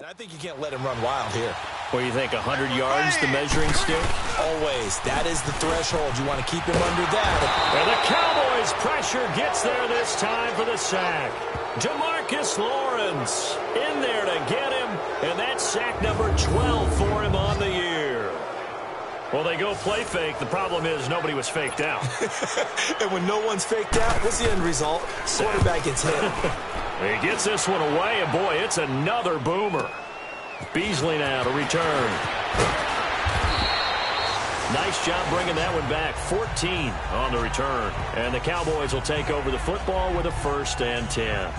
And I think you can't let him run wild here. Where you think 100 yards the measuring stick? Always. That is the threshold. You want to keep him under that. And the Cowboys pressure gets there this time for the sack. Demarcus Lawrence in there to get him. And that's sack number 12 for him on the year. Well, they go play fake. The problem is nobody was faked out. and when no one's faked out, what's the end result? Quarterback gets hit. he gets this one away, and boy, it's another boomer. Beasley now to return. Nice job bringing that one back. 14 on the return. And the Cowboys will take over the football with a first and 10.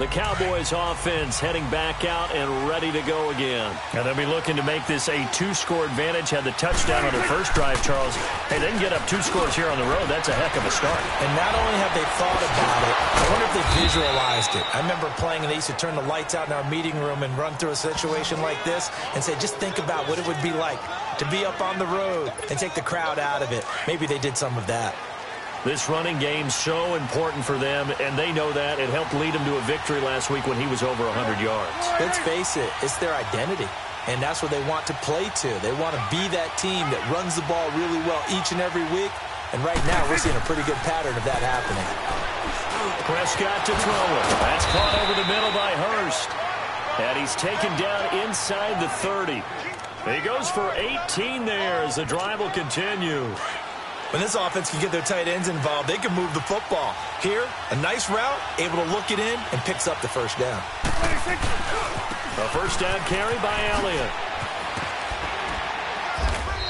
The Cowboys offense heading back out and ready to go again. And they'll be looking to make this a two-score advantage. Had the touchdown on their first drive, Charles. Hey, they can get up two scores here on the road. That's a heck of a start. And not only have they thought about it, I wonder if they visualized it. I remember playing and they used to turn the lights out in our meeting room and run through a situation like this and say, just think about what it would be like to be up on the road and take the crowd out of it. Maybe they did some of that. This running game's so important for them, and they know that. It helped lead them to a victory last week when he was over 100 yards. Let's face it, it's their identity, and that's what they want to play to. They want to be that team that runs the ball really well each and every week, and right now we're seeing a pretty good pattern of that happening. Prescott to throw it. That's caught over the middle by Hurst. And he's taken down inside the 30. He goes for 18 there as the drive will continue. When this offense can get their tight ends involved, they can move the football. Here, a nice route, able to look it in, and picks up the first down. A first down carry by Elliott.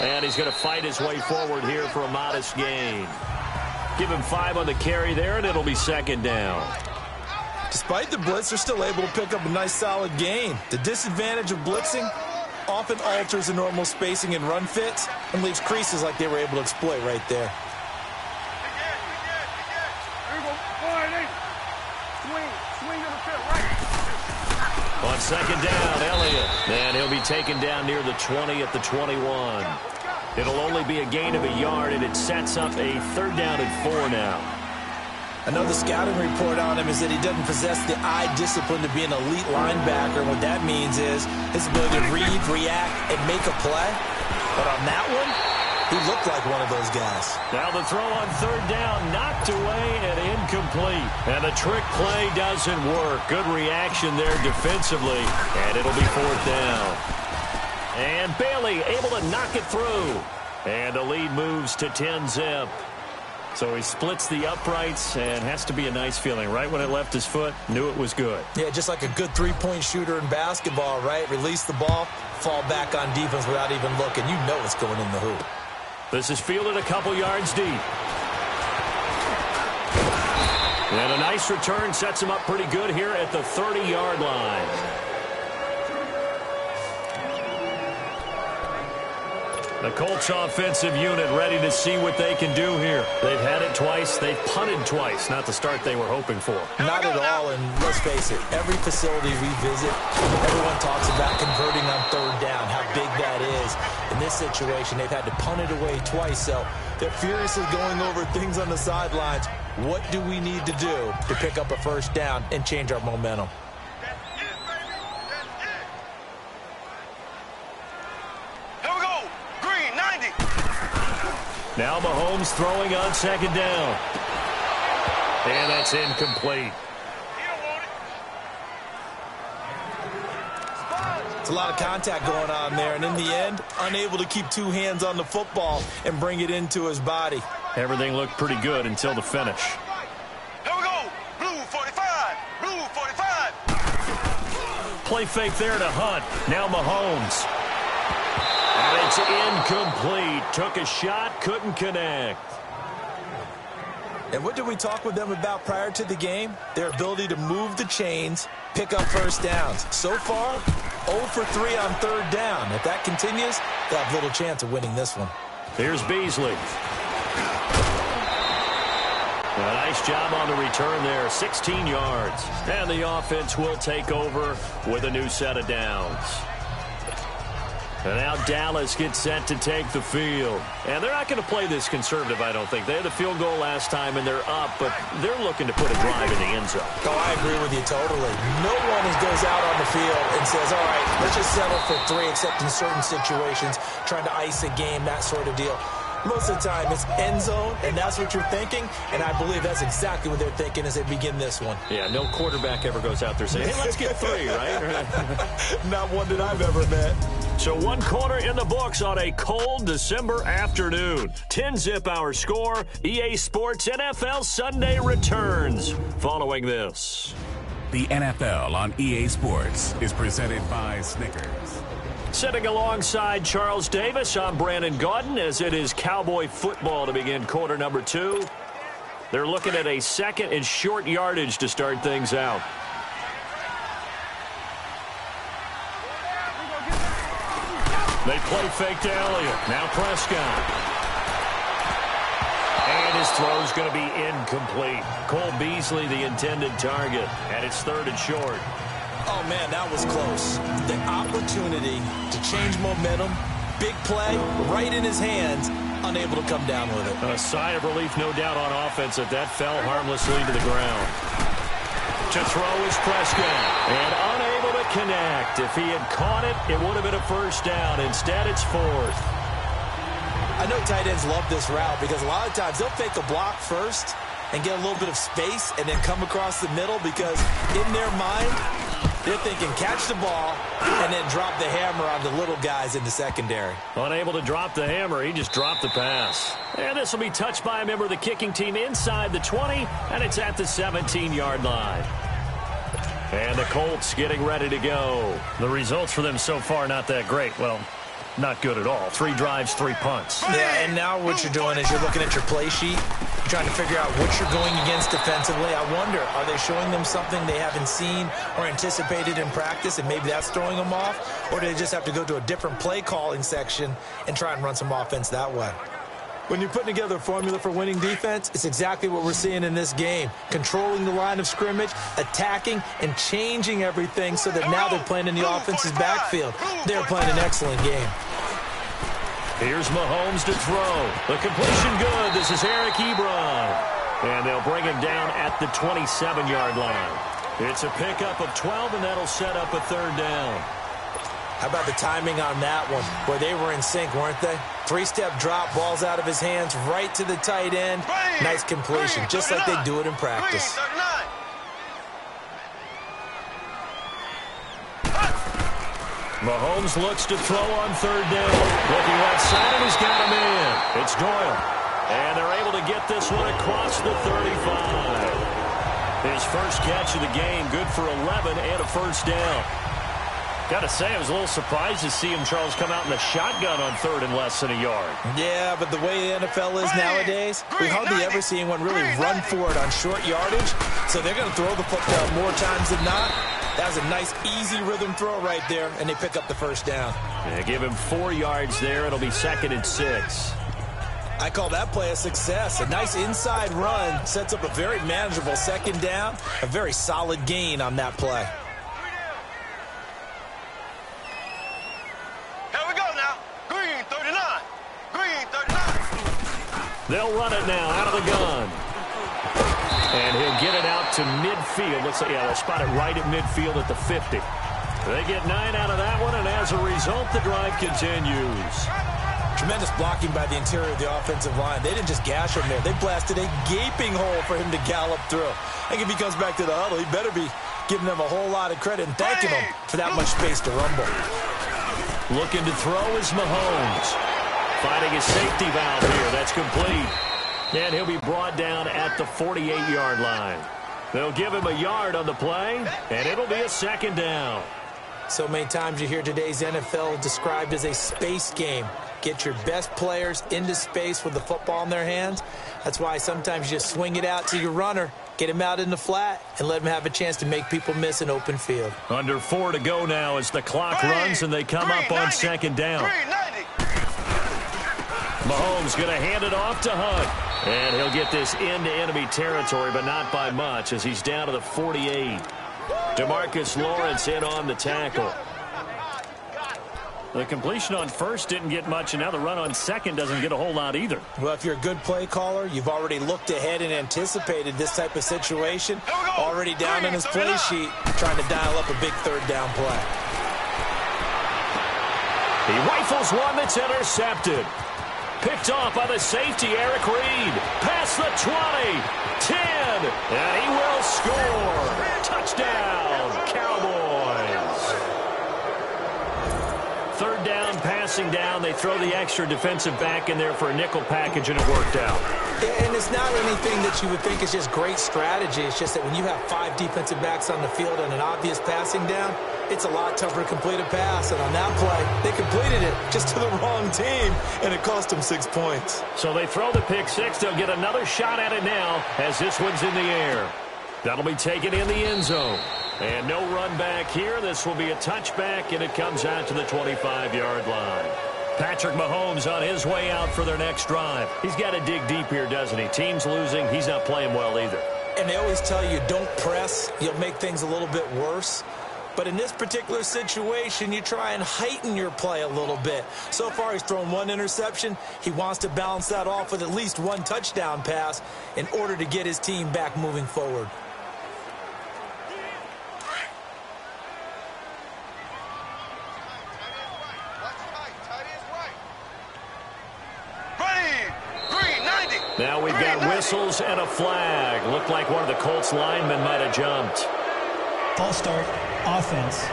And he's going to fight his way forward here for a modest gain. Give him five on the carry there, and it'll be second down. Despite the blitz, they're still able to pick up a nice, solid gain. The disadvantage of blitzing, often alters the normal spacing and run fits and leaves creases like they were able to exploit right there. On second down, Elliott. And he'll be taken down near the 20 at the 21. It'll only be a gain of a yard, and it sets up a third down and four now. The scouting report on him is that he doesn't possess the eye discipline to be an elite linebacker. What that means is his ability to read, react, and make a play. But on that one, he looked like one of those guys. Now the throw on third down, knocked away and incomplete. And the trick play doesn't work. Good reaction there defensively. And it'll be fourth down. And Bailey able to knock it through. And the lead moves to 10 zip. So he splits the uprights and has to be a nice feeling. Right when it left his foot, knew it was good. Yeah, just like a good three-point shooter in basketball, right? Release the ball, fall back on defense without even looking. You know it's going in the hoop. This is fielded a couple yards deep. And a nice return sets him up pretty good here at the 30-yard line. The Colts offensive unit ready to see what they can do here. They've had it twice. They've punted twice. Not the start they were hoping for. Not at all, and let's face it, every facility we visit, everyone talks about converting on third down, how big that is. In this situation, they've had to punt it away twice, so they're furiously going over things on the sidelines. What do we need to do to pick up a first down and change our momentum? Now Mahomes throwing on second down. And that's incomplete. It's a lot of contact going on there, and in the end, unable to keep two hands on the football and bring it into his body. Everything looked pretty good until the finish. Here we go. Blue 45. Blue 45. Play fake there to Hunt. Now Mahomes. And it's incomplete. Took a shot, couldn't connect. And what did we talk with them about prior to the game? Their ability to move the chains, pick up first downs. So far, 0 for 3 on third down. If that continues, they'll have little chance of winning this one. Here's Beasley. A nice job on the return there, 16 yards. And the offense will take over with a new set of downs. And now Dallas gets set to take the field. And they're not going to play this conservative, I don't think. They had a field goal last time, and they're up, but they're looking to put a drive in the end zone. Oh, I agree with you totally. No one goes out on the field and says, all right, let's just settle for three, except in certain situations, trying to ice a game, that sort of deal. Most of the time, it's end zone, and that's what you're thinking, and I believe that's exactly what they're thinking as they begin this one. Yeah, no quarterback ever goes out there saying, hey, let's get three, right? Not one that I've ever met. So one quarter in the books on a cold December afternoon. 10-zip our score. EA Sports NFL Sunday returns following this. The NFL on EA Sports is presented by Snickers. Sitting alongside Charles Davis, I'm Brandon Gaudin as it is Cowboy football to begin quarter number two. They're looking at a second and short yardage to start things out. They play fake to Elliott. Now Prescott. And his throw is going to be incomplete. Cole Beasley, the intended target. And it's third and short. Oh, man, that was close. The opportunity to change momentum, big play, right in his hands, unable to come down with it. A sigh of relief, no doubt, on offense that that fell harmlessly to the ground. To throw is Prescott. And unable to connect. If he had caught it, it would have been a first down. Instead, it's fourth. I know tight ends love this route because a lot of times they'll fake a block first and get a little bit of space and then come across the middle because in their mind, they're thinking catch the ball and then drop the hammer on the little guys in the secondary. Unable to drop the hammer, he just dropped the pass. And this will be touched by a member of the kicking team inside the 20, and it's at the 17-yard line. And the Colts getting ready to go. The results for them so far not that great. Well, not good at all. Three drives, three punts. Yeah, and now what you're doing is you're looking at your play sheet, trying to figure out what you're going against defensively. I wonder, are they showing them something they haven't seen or anticipated in practice, and maybe that's throwing them off? Or do they just have to go to a different play calling section and try and run some offense that way? When you're putting together a formula for winning defense, it's exactly what we're seeing in this game. Controlling the line of scrimmage, attacking, and changing everything so that now they're playing in the offense's backfield. They're playing an excellent game. Here's Mahomes to throw. The completion good. This is Eric Ebron. And they'll bring him down at the 27-yard line. It's a pickup of 12, and that'll set up a third down. How about the timing on that one? Boy, they were in sync, weren't they? Three-step drop, balls out of his hands, right to the tight end. Nice completion, just like they do it in practice. Mahomes looks to throw on third down. Looking left side, and he's got him in. It's Doyle. And they're able to get this one across the 35. His first catch of the game, good for 11 and a first down. Got to say, I was a little surprised to see him, Charles, come out in the shotgun on third and less than a yard. Yeah, but the way the NFL is nowadays, we hardly ever see anyone really run for it on short yardage. So they're going to throw the football more times than not. That was a nice, easy rhythm throw right there, and they pick up the first down. Yeah, give him four yards there. It'll be second and six. I call that play a success. A nice inside run sets up a very manageable second down. A very solid gain on that play. Here we go now. Green 39. Green 39. They'll run it now out of the gun. And he'll get it out to midfield. Looks like, yeah, they'll spot it right at midfield at the 50. They get nine out of that one, and as a result, the drive continues. Tremendous blocking by the interior of the offensive line. They didn't just gash him there. They blasted a gaping hole for him to gallop through. I think if he comes back to the huddle, he better be giving them a whole lot of credit and thanking them for that much space to rumble. Looking to throw is Mahomes. Finding his safety valve here. That's complete. And he'll be brought down at the 48-yard line. They'll give him a yard on the play, and it'll be a second down. So many times you hear today's NFL described as a space game. Get your best players into space with the football in their hands. That's why sometimes you just swing it out to your runner, get him out in the flat, and let him have a chance to make people miss an open field. Under four to go now as the clock runs and they come up on second down. Mahomes going to hand it off to Hunt. And he'll get this into enemy territory, but not by much as he's down to the 48. Demarcus Lawrence in on the tackle. The completion on first didn't get much, and now the run on second doesn't get a whole lot either. Well, if you're a good play caller, you've already looked ahead and anticipated this type of situation. Already down in his play sheet, trying to dial up a big third down play. He rifles one that's intercepted. Picked off by the safety, Eric Reid. Past the 20, 10, and he will score. Touchdown, Cowboys. Down, down. They throw the extra defensive back in there for a nickel package, and it worked out. And it's not anything that you would think is just great strategy. It's just that when you have five defensive backs on the field and an obvious passing down, it's a lot tougher to complete a pass. And on that play, they completed it just to the wrong team, and it cost them six points. So they throw the pick six. They'll get another shot at it now as this one's in the air. That'll be taken in the end zone. And no run back here. This will be a touchback, and it comes out to the 25-yard line. Patrick Mahomes on his way out for their next drive. He's got to dig deep here, doesn't he? Team's losing. He's not playing well either. And they always tell you, don't press. You'll make things a little bit worse. But in this particular situation, you try and heighten your play a little bit. So far, he's thrown one interception. He wants to balance that off with at least one touchdown pass in order to get his team back moving forward. Now we've got whistles and a flag. Looked like one of the Colts linemen might have jumped. False start, offense.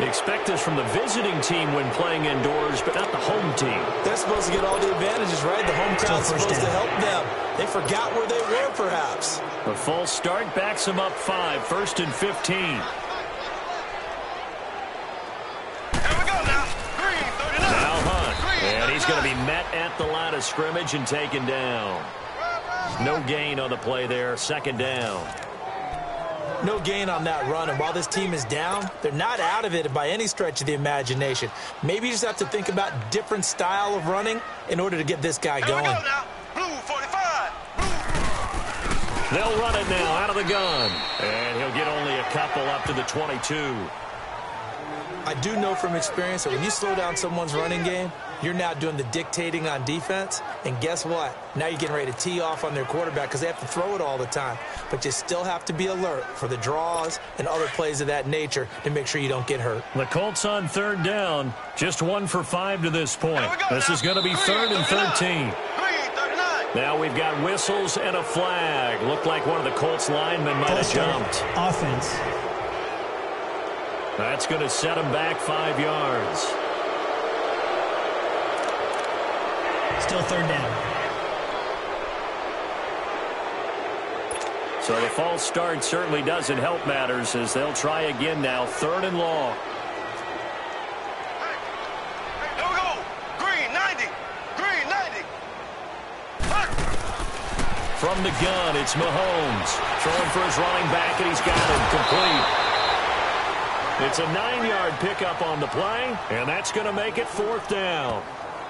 Expect this from the visiting team when playing indoors, but not the home team. They're supposed to get all the advantages, right? The home crowd's supposed down. to help them. They forgot where they were, perhaps. The false start backs them up five, first and 15. He's going to be met at the line of scrimmage and taken down. No gain on the play there. Second down. No gain on that run. And while this team is down, they're not out of it by any stretch of the imagination. Maybe you just have to think about different style of running in order to get this guy going. They'll run it now out of the gun. And he'll get only a couple up to the 22. I do know from experience that when you slow down someone's running game, you're now doing the dictating on defense. And guess what? Now you're getting ready to tee off on their quarterback because they have to throw it all the time. But you still have to be alert for the draws and other plays of that nature to make sure you don't get hurt. The Colts on third down. Just one for five to this point. This is going to be third and 13. Now we've got whistles and a flag. Looked like one of the Colts linemen might have jumped. Offense. That's going to set him back five yards. Still third down. So the false start certainly doesn't help matters as they'll try again now. Third and long. From the gun, it's Mahomes. Throwing for his running back, and he's got him complete. It's a nine-yard pickup on the play, and that's going to make it fourth down.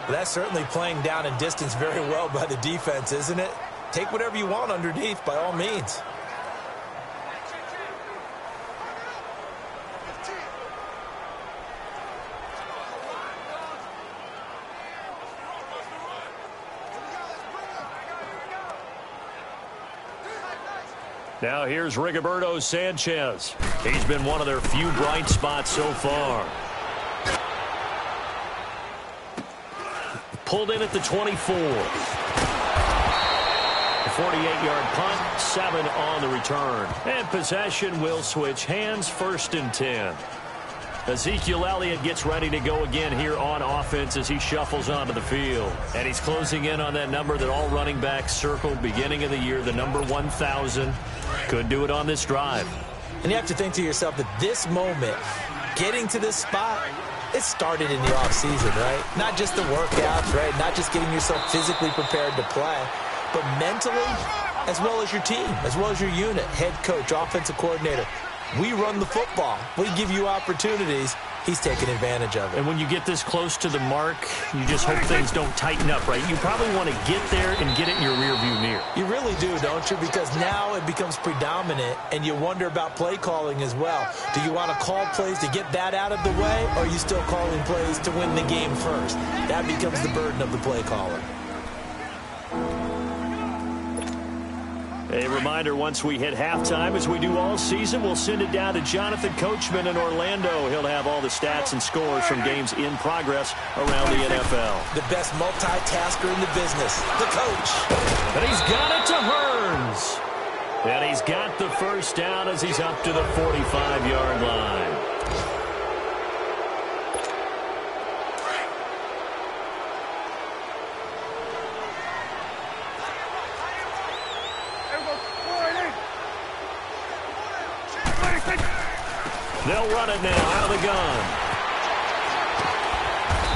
That's certainly playing down in distance very well by the defense, isn't it? Take whatever you want underneath, by all means. Now here's Rigoberto Sanchez. He's been one of their few bright spots so far. Pulled in at the 24. The 48-yard punt, seven on the return. And possession will switch hands first and 10. Ezekiel Elliott gets ready to go again here on offense as he shuffles onto the field. And he's closing in on that number that all running backs circled beginning of the year, the number 1,000. Could do it on this drive. And you have to think to yourself that this moment, getting to this spot, it started in the offseason, right? Not just the workouts, right? Not just getting yourself physically prepared to play, but mentally, as well as your team, as well as your unit, head coach, offensive coordinator. We run the football. We give you opportunities. He's taking advantage of it. And when you get this close to the mark, you just hope things don't tighten up, right? You probably want to get there and get it in your rearview mirror. You really do, don't you? Because now it becomes predominant, and you wonder about play calling as well. Do you want to call plays to get that out of the way, or are you still calling plays to win the game first? That becomes the burden of the play caller. A reminder, once we hit halftime, as we do all season, we'll send it down to Jonathan Coachman in Orlando. He'll have all the stats and scores from games in progress around the NFL. The best multitasker in the business, the coach. And he's got it to Hurns. And he's got the first down as he's up to the 45-yard line. They'll run it now out of the gun.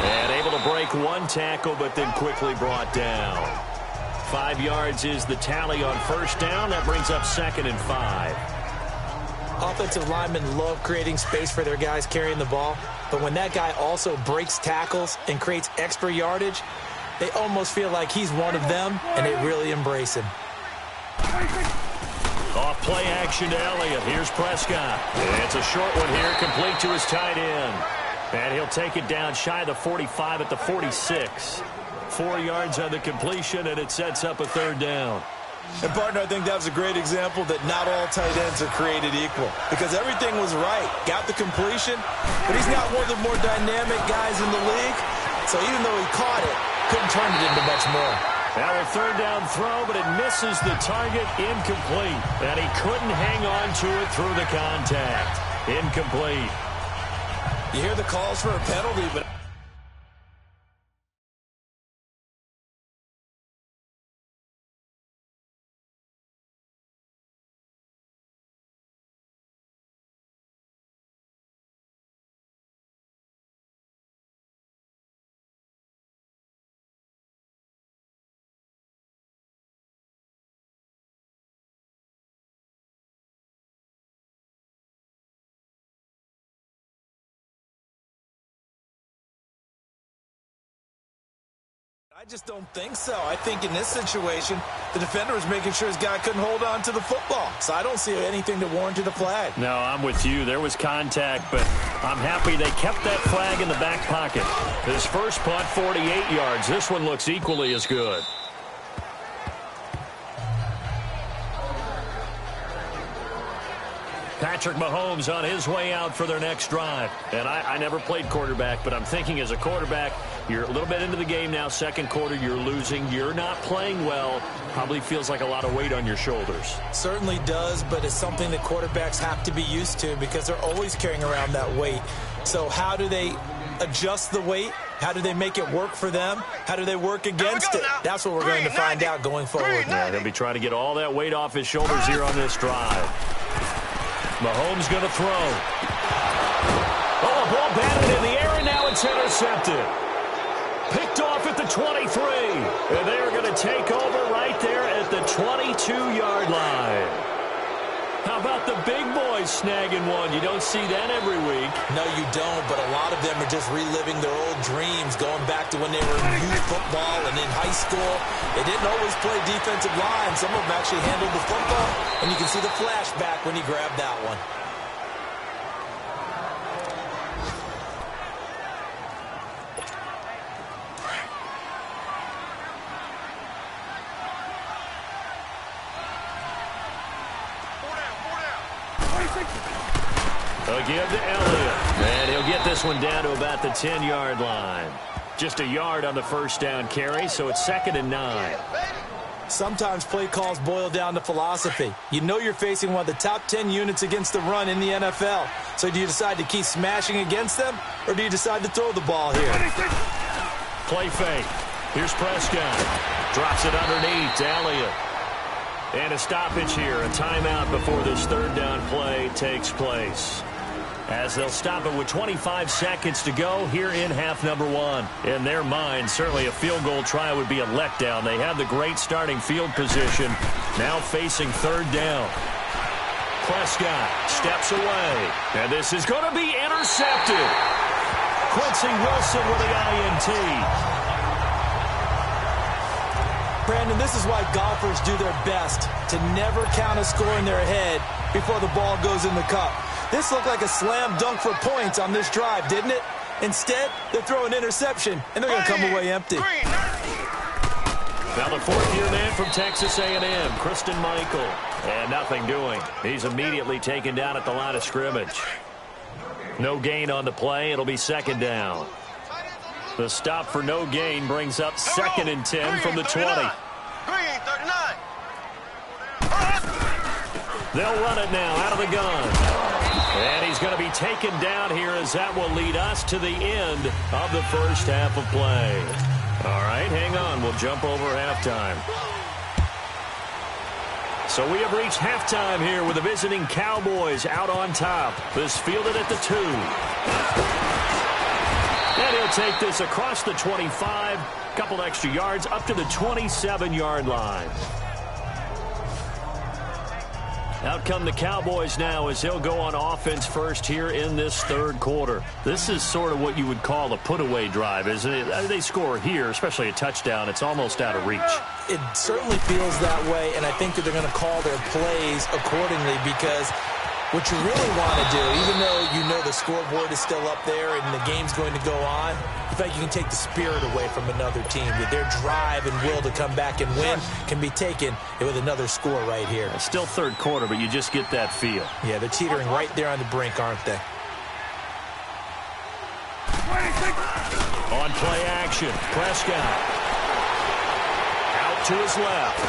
And able to break one tackle, but then quickly brought down. Five yards is the tally on first down. That brings up second and five. Offensive linemen love creating space for their guys carrying the ball, but when that guy also breaks tackles and creates extra yardage, they almost feel like he's one of them, and they really embrace him. Off play action to Elliott. Here's Prescott. It's a short one here, complete to his tight end. And he'll take it down shy of the 45 at the 46. Four yards on the completion, and it sets up a third down. And, partner, I think that was a great example that not all tight ends are created equal because everything was right. Got the completion, but he's not one of the more dynamic guys in the league. So even though he caught it, couldn't turn it into much more. Now a third down throw, but it misses the target incomplete. And he couldn't hang on to it through the contact. Incomplete. You hear the calls for a penalty, but... I just don't think so. I think in this situation, the defender was making sure his guy couldn't hold on to the football. So I don't see anything to warrant a flag. No, I'm with you. There was contact, but I'm happy they kept that flag in the back pocket. His first punt, 48 yards. This one looks equally as good. Patrick Mahomes on his way out for their next drive. And I, I, never played quarterback, but I'm thinking as a quarterback, you're a little bit into the game now, second quarter, you're losing, you're not playing well, probably feels like a lot of weight on your shoulders. Certainly does, but it's something that quarterbacks have to be used to because they're always carrying around that weight. So how do they adjust the weight? How do they make it work for them? How do they work against it? Now. That's what we're Green going to find 90. out going forward. Yeah, they'll be trying to get all that weight off his shoulders here on this drive. Mahomes going to throw. Oh, a ball batted in the air, and now it's intercepted. Picked off at the 23. And they're going to take over right there at the 22-yard line. How about the big boys snagging one? You don't see that every week. No, you don't, but a lot of them are just reliving their old dreams, going back to when they were in youth football and in high school. They didn't always play defensive line. Some of them actually handled the football, and you can see the flashback when he grabbed that one. A give to Elliott. And he'll get this one down to about the 10-yard line. Just a yard on the first down carry, so it's second and nine. Sometimes play calls boil down to philosophy. You know you're facing one of the top 10 units against the run in the NFL. So do you decide to keep smashing against them, or do you decide to throw the ball here? Play fake. Here's Prescott. Drops it underneath to Elliott. And a stoppage here, a timeout before this third down play takes place as they'll stop it with 25 seconds to go here in half number one. In their mind, certainly a field goal try would be a letdown. They have the great starting field position, now facing third down. Prescott steps away. And this is going to be intercepted. Quincy Wilson with the INT. Brandon, this is why golfers do their best to never count a score in their head before the ball goes in the cup. This looked like a slam dunk for points on this drive, didn't it? Instead, they throw an interception, and they're going to come away empty. Now the fourth-year man from Texas A&M, Christine Michael. And nothing doing. He's immediately taken down at the line of scrimmage. No gain on the play. It'll be second down. The stop for no gain brings up second and 10 from the 20. They'll run it now out of the gun. And he's going to be taken down here as that will lead us to the end of the first half of play. All right, hang on. We'll jump over halftime. So we have reached halftime here with the visiting Cowboys out on top. This fielded at the two. And he'll take this across the 25, couple extra yards up to the 27-yard line. Out come the Cowboys now as they'll go on offense first here in this third quarter. This is sort of what you would call a put-away drive, isn't it? Uh, They score here, especially a touchdown. It's almost out of reach. It certainly feels that way, and I think that they're going to call their plays accordingly because what you really want to do, even though you know the scoreboard is still up there and the game's going to go on, in fact, you can take the spirit away from another team. That their drive and will to come back and win can be taken with another score right here. It's still third quarter, but you just get that feel. Yeah, they're teetering right there on the brink, aren't they? On play action, Prescott. Out to his left.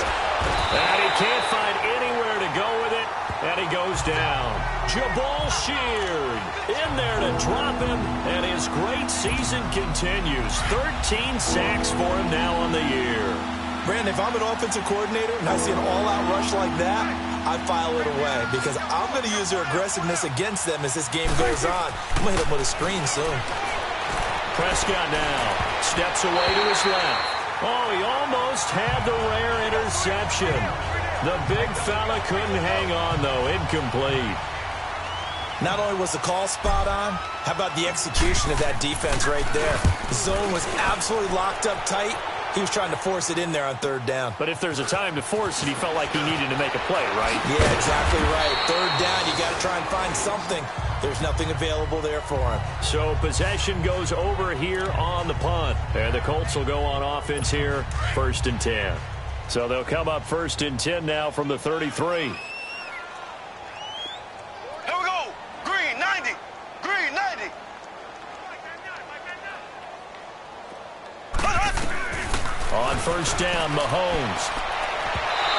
And he can't find anywhere to go with it, and he goes down. Jabaal Sheard in there to drop him, and his great season continues. 13 sacks for him now on the year. Brandon, if I'm an offensive coordinator and I see an all-out rush like that, I file it away because I'm going to use their aggressiveness against them as this game goes on. I'm going to hit them with a screen soon. Prescott now steps away to his left. Oh, he almost had the rare interception. The big fella couldn't hang on, though. Incomplete. Not only was the call spot on, how about the execution of that defense right there? The zone was absolutely locked up tight. He was trying to force it in there on third down. But if there's a time to force it, he felt like he needed to make a play, right? Yeah, exactly right. Third down, you got to try and find something. There's nothing available there for him. So possession goes over here on the punt. And the Colts will go on offense here, first and 10. So they'll come up first and 10 now from the 33. Here we go. Green, 90. Green, 90. On first down, Mahomes.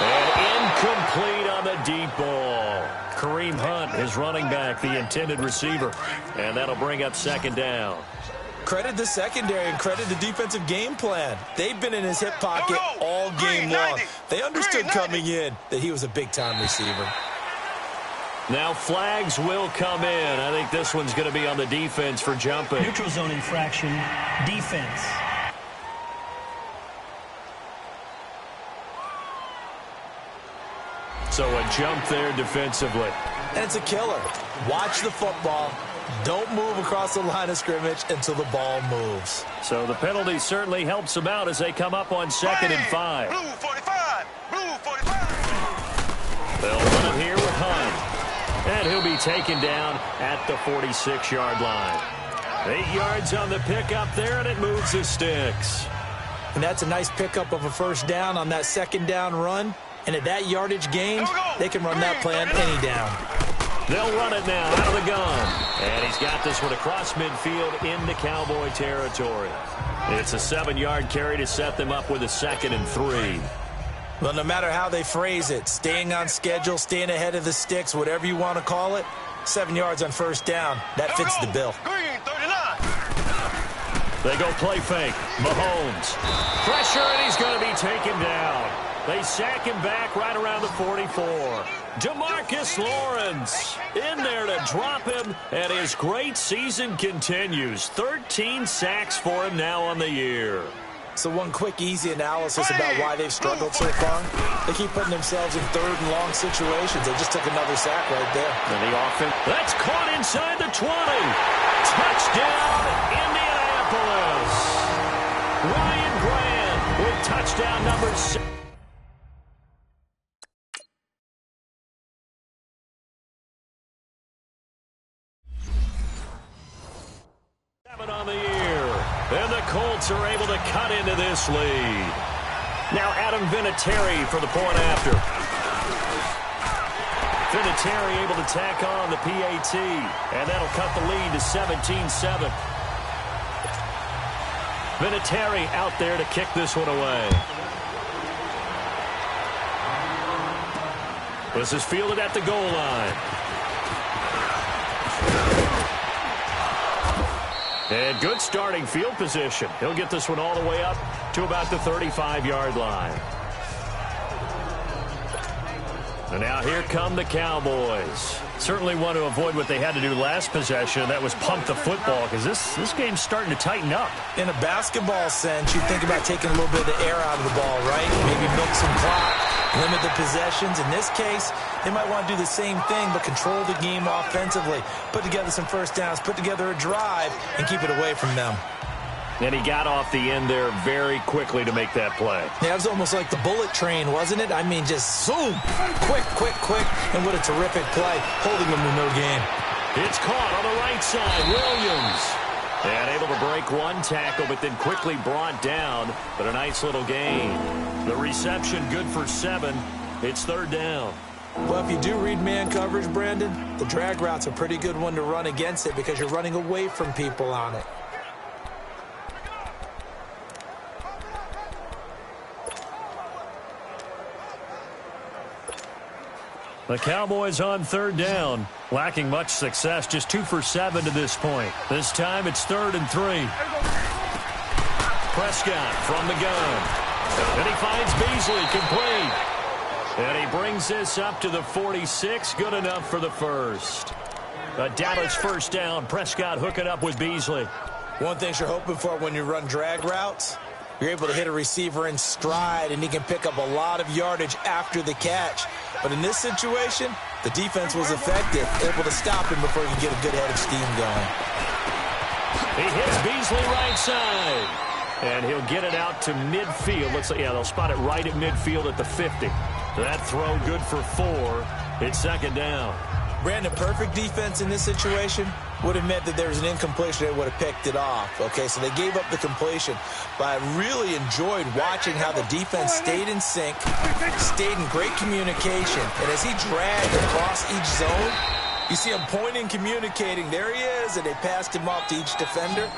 And incomplete on the deep ball. Kareem Hunt, his running back, the intended receiver. And that'll bring up second down. Credit the secondary and credit the defensive game plan. They've been in his hip pocket all game Green, long. 90. They understood Green, coming in that he was a big-time receiver. Now flags will come in. I think this one's going to be on the defense for jumping. Neutral zone infraction. Defense. So a jump there defensively. And it's a killer. Watch the football. Don't move across the line of scrimmage until the ball moves. So the penalty certainly helps them out as they come up on second and five. Blue 45. Blue 45. They'll run it here with Hunt. And he'll be taken down at the 46-yard line. Eight yards on the pickup there, and it moves the sticks. And that's a nice pickup of a first down on that second down run. And at that yardage gained, they can run that play on any down. They'll run it now out of the gun. And he's got this one across midfield into Cowboy territory. It's a seven-yard carry to set them up with a second and three. Well, no matter how they phrase it, staying on schedule, staying ahead of the sticks, whatever you want to call it, seven yards on first down, that fits the bill. Green, 39. They go play fake. Mahomes. Pressure, and he's going to be taken down. They sack him back right around the 44. Demarcus Lawrence in there to drop him, and his great season continues. 13 sacks for him now on the year. So one quick, easy analysis about why they've struggled so far. They keep putting themselves in third and long situations. They just took another sack right there. And the offense, that's caught inside the 20. Touchdown, Indianapolis. Ryan Grant with touchdown number six. Seven on the year. And the Colts are able to cut into this lead. Now Adam Vinatieri for the point after. Vinatieri able to tack on the PAT, and that'll cut the lead to 17-7. Vinatieri out there to kick this one away. This is fielded at the goal line. And good starting field position. He'll get this one all the way up to about the 35-yard line. And now here come the Cowboys. Certainly want to avoid what they had to do last possession. That was pump the football because this, this game's starting to tighten up. In a basketball sense, you think about taking a little bit of the air out of the ball, right? Maybe milk some clock, limit the possessions. In this case, they might want to do the same thing, but control the game offensively. Put together some first downs, put together a drive, and keep it away from them. And he got off the end there very quickly to make that play. Yeah, it was almost like the bullet train, wasn't it? I mean, just zoom, quick, quick, quick, and what a terrific play, holding them to no gain. It's caught on the right side, Williams. And able to break one tackle, but then quickly brought down. But a nice little gain. The reception good for seven. It's third down. Well, if you do read man coverage, Brandon, the drag route's a pretty good one to run against it because you're running away from people on it. The Cowboys on third down. Lacking much success, just two for seven to this point. This time it's third and three. Prescott from the gun. And he finds Beasley complete. And he brings this up to the 46. Good enough for the first. A Dallas first down. Prescott hooking up with Beasley. One thing you're hoping for when you run drag routes, you're able to hit a receiver in stride, and he can pick up a lot of yardage after the catch. But in this situation, the defense was effective, able to stop him before he could get a good head of steam going. He hits Beasley right side. And he'll get it out to midfield. Looks like, yeah, they'll spot it right at midfield at the 50. That throw good for four. It's second down. Brandon, perfect defense in this situation would have meant that there was an incompletion that would have picked it off. Okay, so they gave up the completion. But I really enjoyed watching how the defense stayed in sync, stayed in great communication. And as he dragged across each zone, you see him pointing, communicating. There he is, and they passed him off to each defender.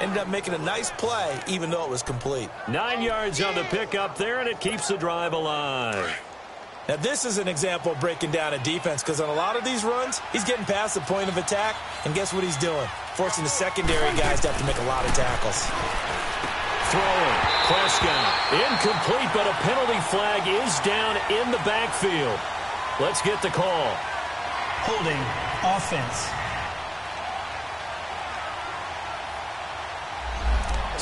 Ended up making a nice play, even though it was complete. Nine yards on the pickup there, and it keeps the drive alive. Now, this is an example of breaking down a defense because on a lot of these runs, he's getting past the point of attack, and guess what he's doing? Forcing the secondary guys to have to make a lot of tackles. Throwing. Prescott. Incomplete, but a penalty flag is down in the backfield. Let's get the call. Holding offense.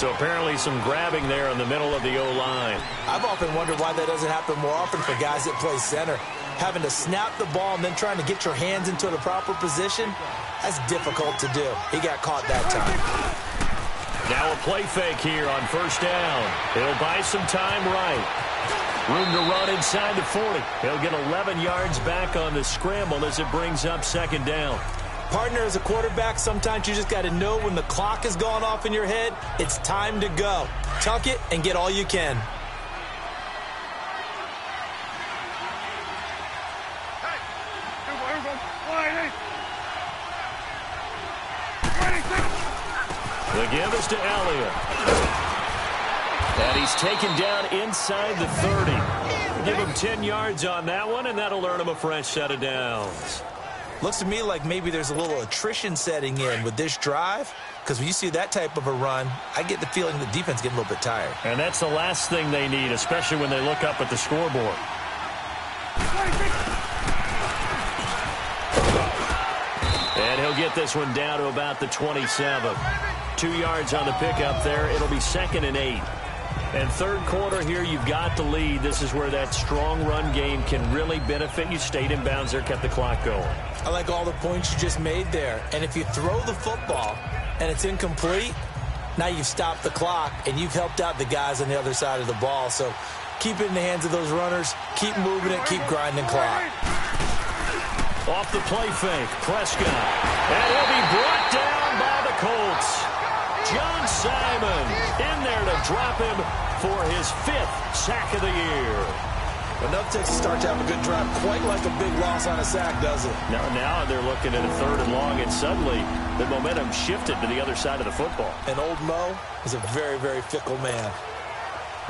So apparently some grabbing there in the middle of the O-line. I've often wondered why that doesn't happen more often for guys that play center. Having to snap the ball and then trying to get your hands into the proper position, that's difficult to do. He got caught that time. Now a play fake here on first down. He'll buy some time right. Room to run inside the 40. He'll get 11 yards back on the scramble as it brings up second down. Partner, as a quarterback, sometimes you just got to know when the clock has gone off in your head, it's time to go. Tuck it and get all you can. The give is to Elliott. And he's taken down inside the 30. Give him 10 yards on that one, and that'll earn him a fresh set of downs. Looks to me like maybe there's a little attrition setting in with this drive because when you see that type of a run, I get the feeling the defense getting a little bit tired. And that's the last thing they need, especially when they look up at the scoreboard. And he'll get this one down to about the 27. Two yards on the pickup there. It'll be second and eight. And third quarter here, you've got the lead. This is where that strong run game can really benefit you. Stayed in bounds there, kept the clock going. I like all the points you just made there. And if you throw the football and it's incomplete, now you've stopped the clock and you've helped out the guys on the other side of the ball. So keep it in the hands of those runners. Keep moving it. Keep grinding clock. Off the play fake, Prescott. And he'll be brought down by the Colts. John Simon in there to drop him for his fifth sack of the year. Enough takes to start to have a good drive. Quite like a big loss on a sack, does it? Now, now they're looking at a third and long, and suddenly the momentum shifted to the other side of the football. And old Mo is a very, very fickle man.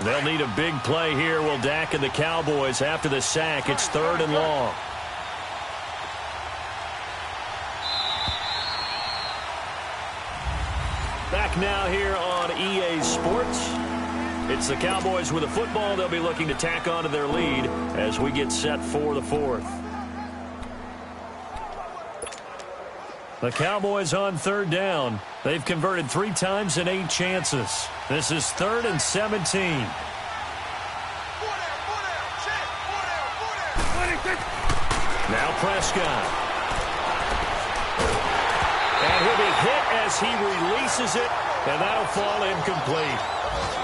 They'll need a big play here. Will Dak and the Cowboys after the sack. It's third and long. Back now here on EA Sports. It's the Cowboys with a football. They'll be looking to tack onto their lead as we get set for the fourth. The Cowboys on third down. They've converted three times in eight chances. This is third and 17. Now Prescott. And he'll be hit as he releases it, and that'll fall incomplete.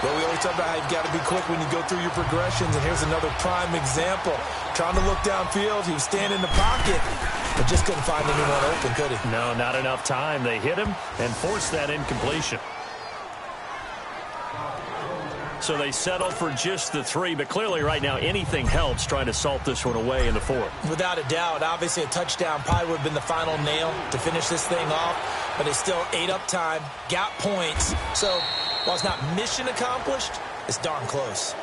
But we always talk about how you've got to be quick when you go through your progressions, and here's another prime example. Trying to look downfield, he was standing in the pocket, but just couldn't find anyone open, could he? No, not enough time. They hit him and forced that incompletion. So they settle for just the three, but clearly right now anything helps trying to salt this one away in the fourth. Without a doubt, obviously a touchdown probably would have been the final nail to finish this thing off, but it's still ate up time, got points. So while it's not mission accomplished, it's darn close.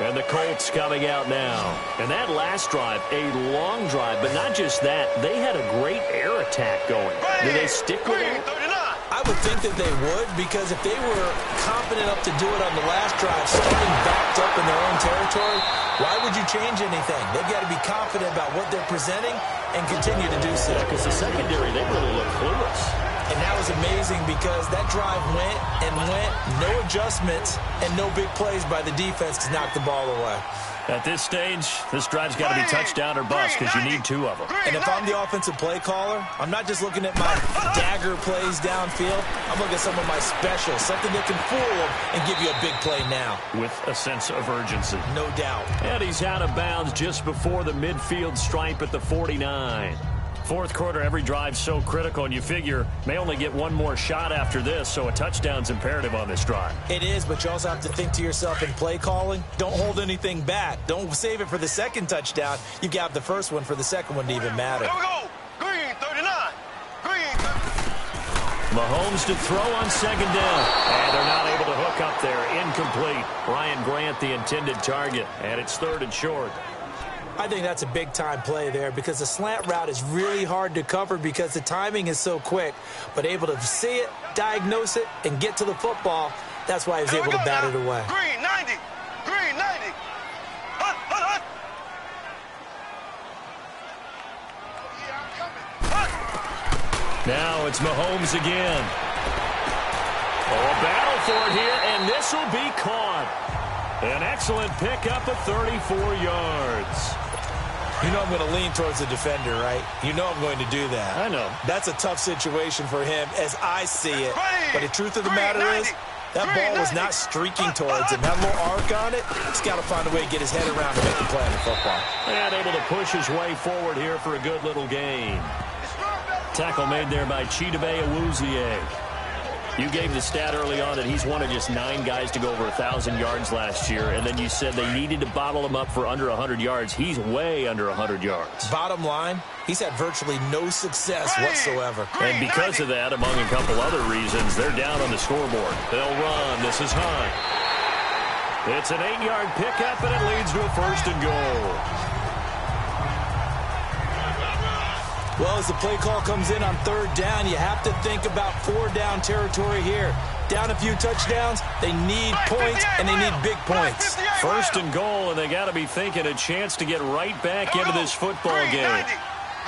And the Colts coming out now. And that last drive, a long drive, but not just that. They had a great air attack going. Do they stick with it? I would think that they would because if they were confident enough to do it on the last drive, starting backed up in their own territory, why would you change anything? They've got to be confident about what they're presenting and continue to do so. Because the secondary, they really look clueless. And that was amazing because that drive went and went, no adjustments, and no big plays by the defense to knock the ball away. At this stage, this drive's got to be touchdown or bust because you need two of them. And if I'm the offensive play caller, I'm not just looking at my dagger plays downfield. I'm looking at some of my specials, something that can fool them and give you a big play now. With a sense of urgency. No doubt. And he's out of bounds just before the midfield stripe at the 49. Fourth quarter, every drive so critical, and you figure may only get one more shot after this, so a touchdown's imperative on this drive. It is, but you also have to think to yourself in play calling, don't hold anything back. Don't save it for the second touchdown. You've got the first one for the second one to even matter. Here we go. Green 39. Green 39. Mahomes to throw on second down. And they're not able to hook up there. Incomplete. Ryan Grant, the intended target. And it's third and short. I think that's a big-time play there because the slant route is really hard to cover because the timing is so quick. But able to see it, diagnose it, and get to the football, that's why he was able we to bat now. it away. Green 90. Green 90. Hut, hut, hut. Yeah, I'm coming. Hut. Now it's Mahomes again. Oh, a battle for it here, and this will be caught. An excellent pickup of 34 yards. You know I'm going to lean towards the defender, right? You know I'm going to do that. I know. That's a tough situation for him as I see it. But the truth of the matter is, that ball was not streaking towards him. That little arc on it, he's got to find a way to get his head around to make the play on the football. And able to push his way forward here for a good little gain. Tackle made there by Chidobe Awuzie. You gave the stat early on that he's one of just nine guys to go over 1,000 yards last year, and then you said they needed to bottle him up for under 100 yards. He's way under 100 yards. Bottom line, he's had virtually no success whatsoever. And because of that, among a couple other reasons, they're down on the scoreboard. They'll run. This is Hunt. It's an eight-yard pickup, and it leads to a first and goal. Well, as the play call comes in on third down, you have to think about four down territory here. Down a few touchdowns, they need points, and they need big points. First and goal, and they got to be thinking a chance to get right back into this football game. 90.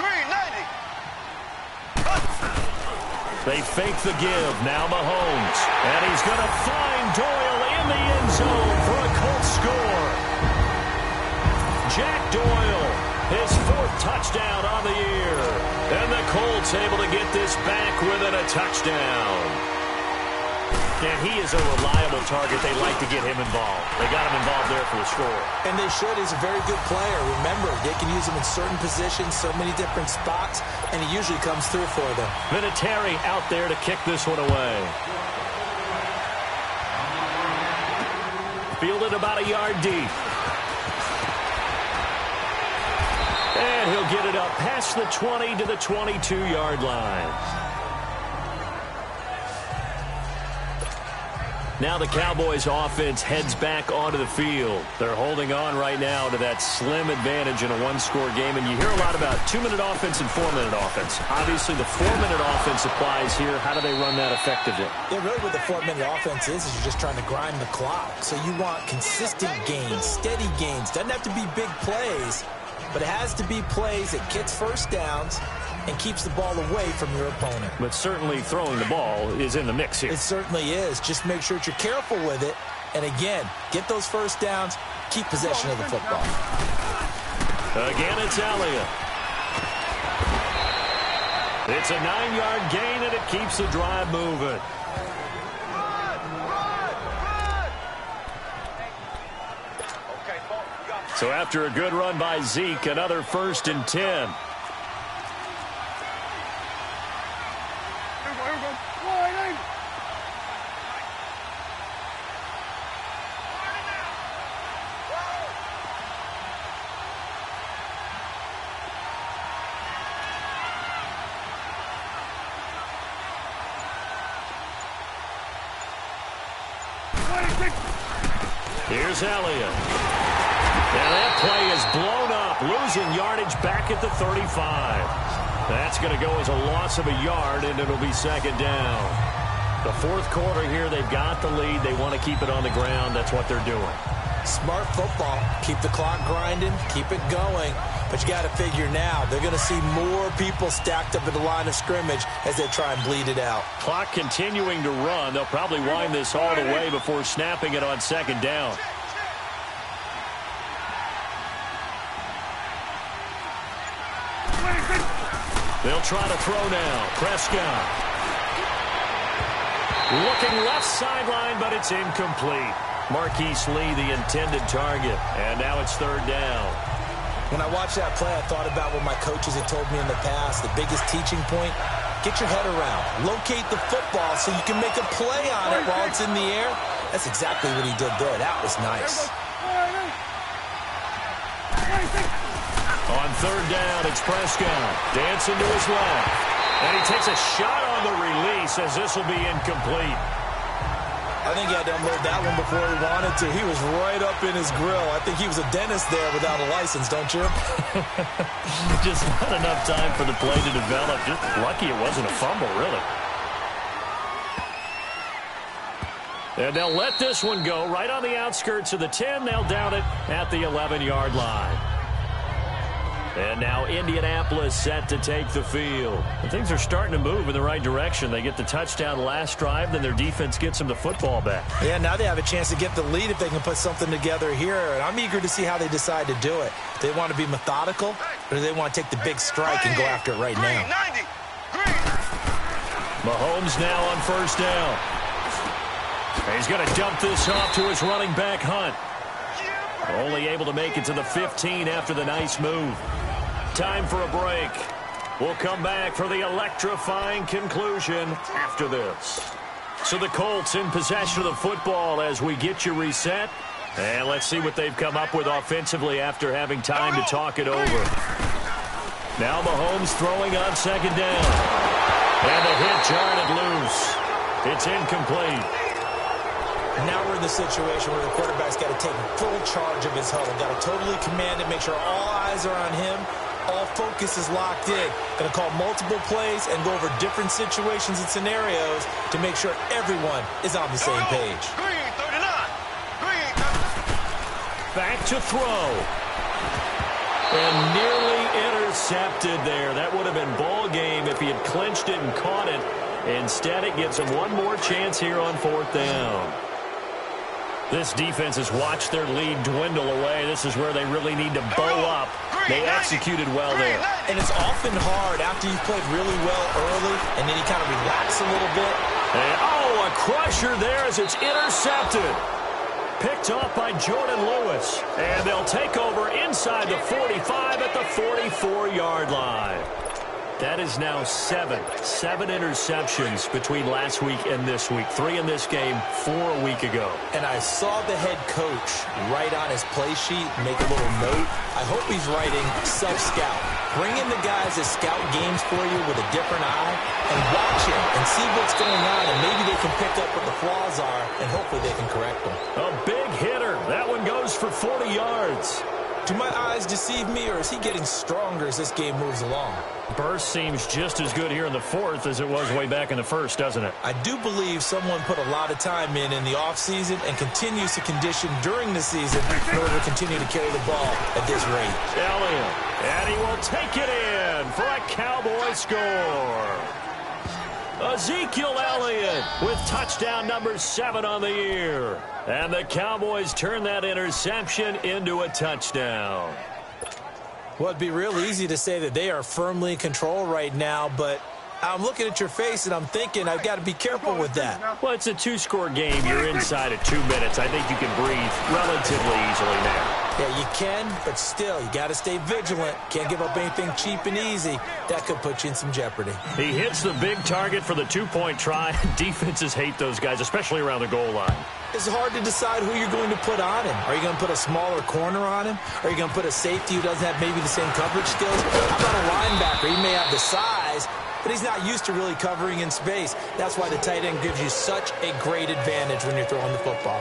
Green 90. They fake the give. Now Mahomes. And he's going to find Doyle in the end zone for a Colts score. Jack Doyle, his fourth touchdown on the year. And the Colts able to get this back within a touchdown. And he is a reliable target. They like to get him involved. They got him involved there for the score. And they should. He's a very good player. Remember, they can use him in certain positions, so many different spots, and he usually comes through for them. Vinatieri out there to kick this one away. Fielded about a yard deep. And he'll get it up past the 20 to the 22-yard line. Now the Cowboys offense heads back onto the field. They're holding on right now to that slim advantage in a one-score game. And you hear a lot about two-minute offense and four-minute offense. Obviously, the four-minute offense applies here. How do they run that effectively? Yeah, really what the four-minute offense is is you're just trying to grind the clock. So you want consistent gains, steady gains. Doesn't have to be big plays, but it has to be plays that gets first downs and keeps the ball away from your opponent. But certainly throwing the ball is in the mix here. It certainly is. Just make sure that you're careful with it. And again, get those first downs, keep possession of the football. Again, it's Elliott. It's a nine-yard gain, and it keeps the drive moving. So after a good run by Zeke, another first and 10. Here's Elliott. And that play is blown up, losing yardage back at the 35. That's going to go as a loss of a yard, and it'll be second down. The fourth quarter here, they've got the lead. They want to keep it on the ground. That's what they're doing. Smart football. Keep the clock grinding. Keep it going. But you got to figure now, they're going to see more people stacked up at the line of scrimmage as they try and bleed it out. Clock continuing to run. They'll probably wind this all the way before snapping it on second down. Try to throw now. Prescott. Looking left sideline, but it's incomplete. Marquise Lee, the intended target. And now it's third down. When I watched that play, I thought about what my coaches had told me in the past. The biggest teaching point, get your head around. Locate the football so you can make a play on it while it's in the air. That's exactly what he did there. That was nice. On third down, it's Prescott. Dancing to his left. And he takes a shot on the release as this will be incomplete. I think he had to unload that one before he wanted to. He was right up in his grill. I think he was a dentist there without a license, don't you? Just not enough time for the play to develop. Just lucky it wasn't a fumble, really. And they'll let this one go right on the outskirts of the 10. They'll down it at the 11-yard line. And now Indianapolis set to take the field. And things are starting to move in the right direction. They get the touchdown last drive, then their defense gets them the football back. Yeah, now they have a chance to get the lead if they can put something together here. And I'm eager to see how they decide to do it. They want to be methodical, or do they want to take the big strike and go after it right now? Mahomes now on first down. He's going to dump this off to his running back, Hunt. Only able to make it to the 15 after the nice move. Time for a break. We'll come back for the electrifying conclusion after this. So the Colts in possession of the football as we get you reset. And let's see what they've come up with offensively after having time to talk it over. Now Mahomes throwing on second down. And the hit jarred loose. It's incomplete. Now we're in the situation where the quarterback's got to take full charge of his huddle. Got to totally command it, make sure all eyes are on him. All focus is locked in. Going to call multiple plays and go over different situations and scenarios to make sure everyone is on the same page. Green, 39. Green. Back to throw. And nearly intercepted there. That would have been ball game if he had clinched it and caught it. Instead, it gives him one more chance here on fourth down. This defense has watched their lead dwindle away. This is where they really need to bow up. They executed well there. And it's often hard after you've played really well early and then you kind of relax a little bit. And, oh, a crusher there as it's intercepted. Picked off by Jourdan Lewis. And they'll take over inside the 45 at the 44-yard line. That is now seven. Seven interceptions between last week and this week. Three in this game, four a week ago. And I saw the head coach write on his play sheet, make a little note. I hope he's writing self-scout. Bring in the guys that scout games for you with a different eye and watch him and see what's going on and maybe they can pick up what the flaws are and hopefully they can correct them. A big hitter. That one goes for 40 yards. Do my eyes deceive me, or is he getting stronger as this game moves along? Burst seems just as good here in the fourth as it was way back in the first, doesn't it? I do believe someone put a lot of time in in the offseason and continues to condition during the season in order to continue to carry the ball at this rate. Elliott, and he will take it in for a Cowboy score. Ezekiel Elliott with touchdown number seven on the year. And the Cowboys turn that interception into a touchdown. Well, it'd be real easy to say that they are firmly in control right now, but I'm looking at your face and I'm thinking I've got to be careful with that. Well, it's a two-score game. You're inside of two minutes. I think you can breathe relatively easily now. Yeah, you can, but still, you got to stay vigilant. Can't give up anything cheap and easy. That could put you in some jeopardy. He hits the big target for the two-point try. Defenses hate those guys, especially around the goal line. It's hard to decide who you're going to put on him. Are you going to put a smaller corner on him? Are you going to put a safety who doesn't have maybe the same coverage skills? How about a linebacker? He may have the size, but he's not used to really covering in space. That's why the tight end gives you such a great advantage when you're throwing the football.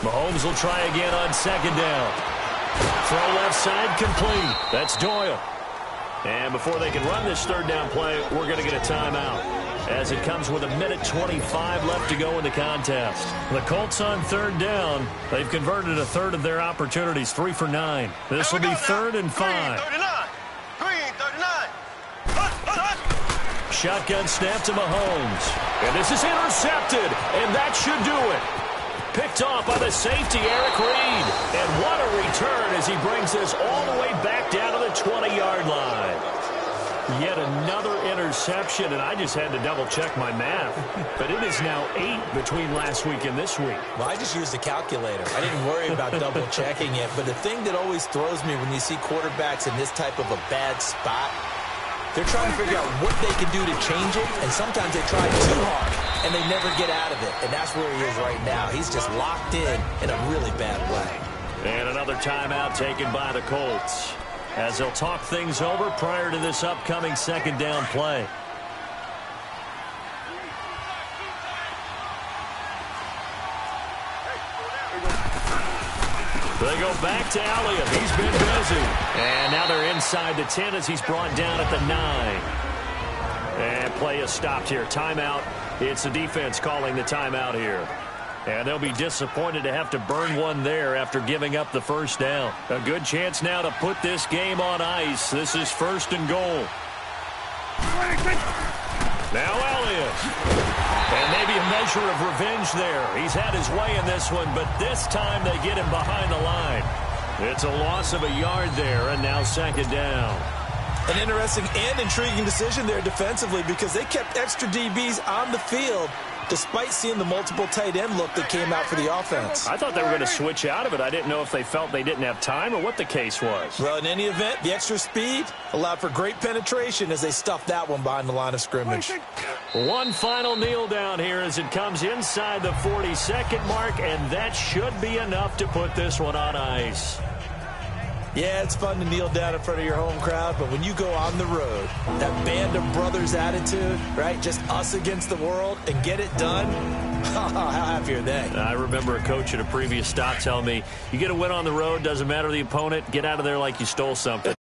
Mahomes will try again on second down. Throw left side complete. That's Doyle. And before they can run this third down play, we're going to get a timeout. As it comes with a minute 25 left to go in the contest. The Colts on third down. They've converted a third of their opportunities, three for nine. This will be third and five. Green 39. Green 39. Hut, hut, hut. Shotgun snap to Mahomes. And this is intercepted. And that should do it. Picked off by the safety, Eric Reid. And what a return as he brings this all the way back down to the 20-yard line. Yet another interception, and I just had to double-check my math. But it is now eight between last week and this week. Well, I just used a calculator. I didn't worry about double checking it. But the thing that always throws me when you see quarterbacks in this type of a bad spot, they're trying to figure out what they can do to change it. And sometimes they try too hard, and they never get out of it. And that's where he is right now. He's just locked in in a really bad way. And another timeout taken by the Colts. As they'll talk things over prior to this upcoming second down play. They go back to Elliott. He's been busy. And now they're inside the 10 as he's brought down at the 9. And play is stopped here. Timeout. It's the defense calling the timeout here. And they'll be disappointed to have to burn one there after giving up the first down. A good chance now to put this game on ice. This is first and goal. Now Elliott. And maybe a measure of revenge there. He's had his way in this one, but this time they get him behind the line. It's a loss of a yard there, and now second down. An interesting and intriguing decision there defensively because they kept extra DBs on the field despite seeing the multiple tight end look that came out for the offense. I thought they were going to switch out of it. I didn't know if they felt they didn't have time or what the case was. Well, in any event, the extra speed allowed for great penetration as they stuffed that one behind the line of scrimmage. One final kneel down here as it comes inside the 40-second mark, and that should be enough to put this one on ice. Yeah, it's fun to kneel down in front of your home crowd, but when you go on the road, that band of brothers attitude, right? Just us against the world and get it done. How happy are they? I remember a coach at a previous stop telling me, you get a win on the road, doesn't matter the opponent, get out of there like you stole something.